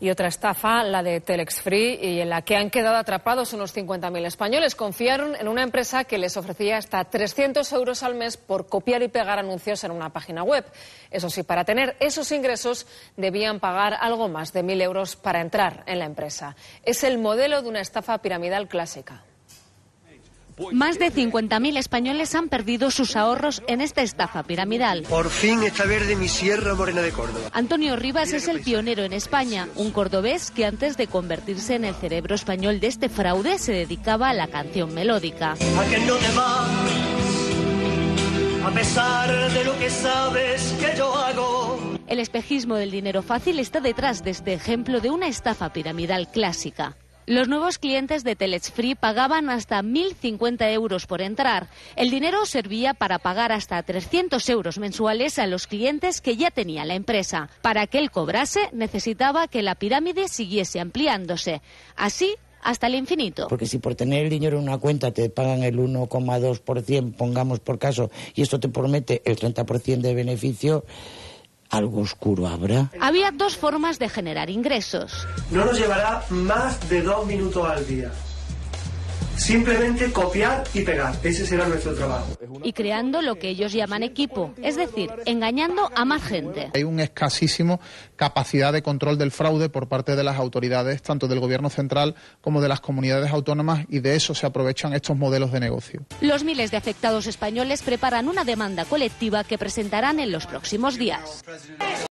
Y otra estafa, la de Telex Free, y en la que han quedado atrapados unos 50.000 españoles. Confiaron en una empresa que les ofrecía hasta 300 euros al mes por copiar y pegar anuncios en una página web. Eso sí, para tener esos ingresos debían pagar algo más de 1.000 euros para entrar en la empresa. Es el modelo de una estafa piramidal clásica. Más de 50.000 españoles han perdido sus ahorros en esta estafa piramidal. Por fin está verde mi Sierra Morena de Córdoba. Antonio Rivas es el pionero en España, un cordobés que antes de convertirse en el cerebro español de este fraude se dedicaba a la canción melódica. A que no te vas, a pesar de lo que sabes que yo hago. El espejismo del dinero fácil está detrás de este ejemplo de una estafa piramidal clásica. Los nuevos clientes de Telex Free pagaban hasta 1.050 euros por entrar. El dinero servía para pagar hasta 300 euros mensuales a los clientes que ya tenía la empresa. Para que él cobrase, necesitaba que la pirámide siguiese ampliándose. Así hasta el infinito. Porque si por tener el dinero en una cuenta te pagan el 1,2%, pongamos por caso, y esto te promete el 30% de beneficio, algo oscuro habrá. Había dos formas de generar ingresos. No nos llevará más de dos minutos al día. Simplemente copiar y pegar. Ese será nuestro trabajo. Y creando lo que ellos llaman equipo, es decir, engañando a más gente. Hay un escasísimo capacidad de control del fraude por parte de las autoridades, tanto del gobierno central como de las comunidades autónomas, y de eso se aprovechan estos modelos de negocio. Los miles de afectados españoles preparan una demanda colectiva que presentarán en los próximos días.